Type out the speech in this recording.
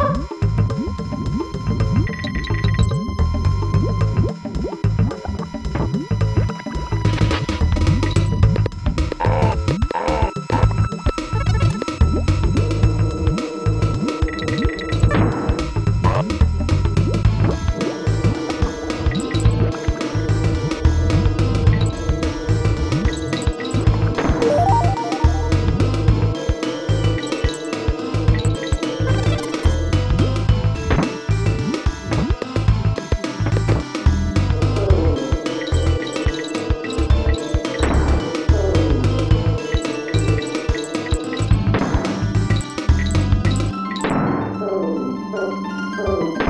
Huh? Oh, oh, oh.